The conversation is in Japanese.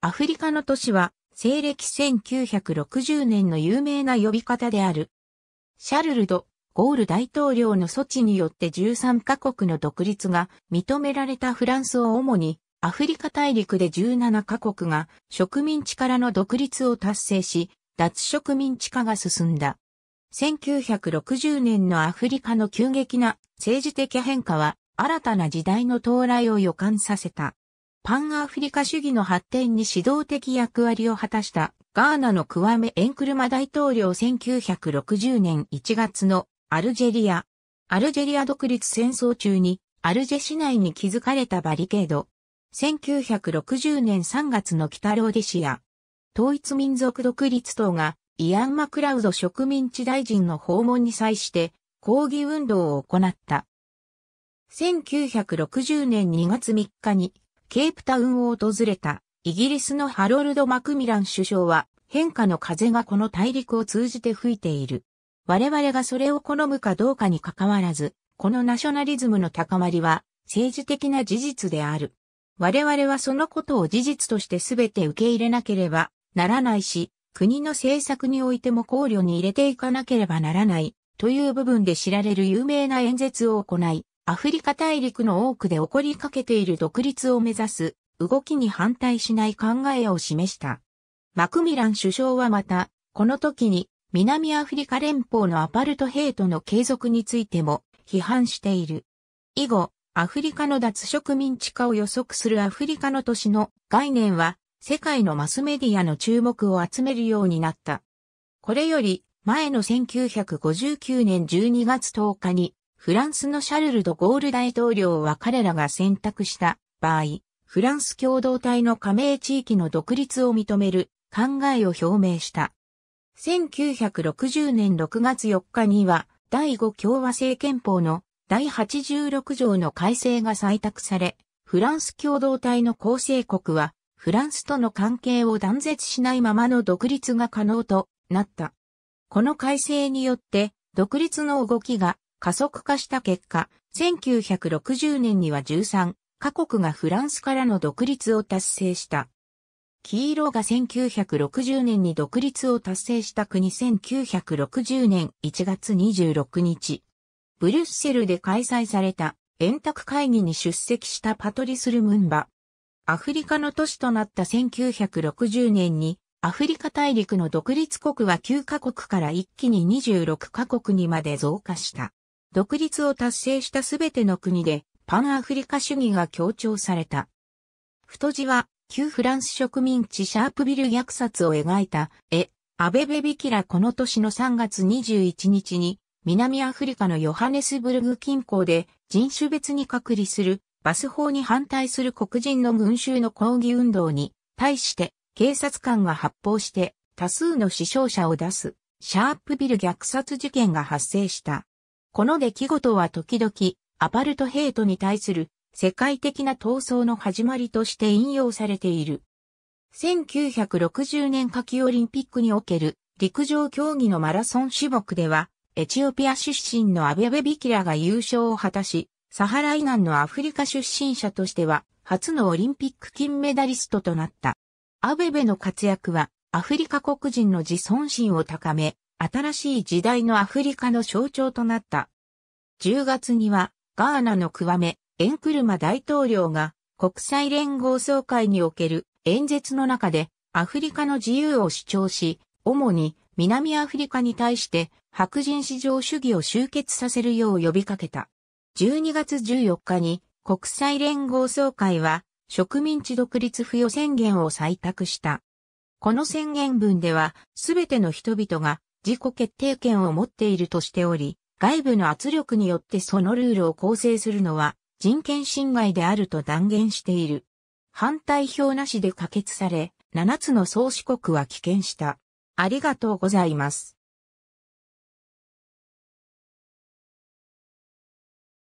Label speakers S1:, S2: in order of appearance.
S1: アフリカの都市は、西暦1960年の有名な呼び方である。シャルルド、ゴール大統領の措置によって13カ国の独立が認められたフランスを主にアフリカ大陸で17カ国が植民地からの独立を達成し、脱植民地化が進んだ。1960年のアフリカの急激な政治的変化は新たな時代の到来を予感させた。パンアフリカ主義の発展に指導的役割を果たしたガーナのクワメ・エンクルマ大統領1960年1月のアルジェリア。アルジェリア独立戦争中にアルジェ市内に築かれたバリケード。1960年3月の北ローデシア。統一民族独立党がイアン・マクラウド植民地大臣の訪問に際して抗議運動を行った。1960年2月3日にケープタウンを訪れたイギリスのハロルド・マクミラン首相は変化の風がこの大陸を通じて吹いている。我々がそれを好むかどうかに関わらず、このナショナリズムの高まりは政治的な事実である。我々はそのことを事実として全て受け入れなければならないし、国の政策においても考慮に入れていかなければならないという部分で知られる有名な演説を行い、アフリカ大陸の多くで起こりかけている独立を目指す動きに反対しない考えを示した。マクミラン首相はまた、この時に南アフリカ連邦のアパルトヘイトの継続についても批判している。以後、アフリカの脱植民地化を予測するアフリカの都市の概念は世界のマスメディアの注目を集めるようになった。これより前の1959年12月10日にフランスのシャルル・ド・ゴール大統領は彼らが選択した場合、フランス共同体の加盟地域の独立を認める考えを表明した。1960年6月4日には第5共和制憲法の第86条の改正が採択され、フランス共同体の構成国は、フランスとの関係を断絶しないままの独立が可能となった。この改正によって、独立の動きが加速化した結果、1960年には13カ国がフランスからの独立を達成した。黄色が1960年に独立を達成した国1960年1月26日、ブリュッセルで開催された円卓会議に出席したパトリス・ルムンバ。アフリカの都市となった1960年にアフリカ大陸の独立国は9カ国から一気に26カ国にまで増加した。独立を達成したすべての国でパンアフリカ主義が強調された。太字は旧フランス植民地シャープビル虐殺を描いた絵、アベベビキラこの年の3月21日に南アフリカのヨハネスブルグ近郊で人種別に隔離するバス法に反対する黒人の群衆の抗議運動に対して警察官が発砲して多数の死傷者を出すシャープビル虐殺事件が発生した。この出来事は時々アパルトヘイトに対する世界的な闘争の始まりとして引用されている。1960年夏季オリンピックにおける陸上競技のマラソン種目ではエチオピア出身のアベベビキラが優勝を果たし、サハラ以南のアフリカ出身者としては、初のオリンピック金メダリストとなった。アベベの活躍は、アフリカ国人の自尊心を高め、新しい時代のアフリカの象徴となった。10月には、ガーナのクワメ、エンクルマ大統領が、国際連合総会における演説の中で、アフリカの自由を主張し、主に南アフリカに対して白人至上主義を終結させるよう呼びかけた。12月14日に国際連合総会は植民地独立付与宣言を採択した。この宣言文ではすべての人々が自己決定権を持っているとしており、外部の圧力によってそのルールを構成するのは人権侵害であると断言している。反対票なしで可決され、7つの創始国は棄権した。ありがとうございます。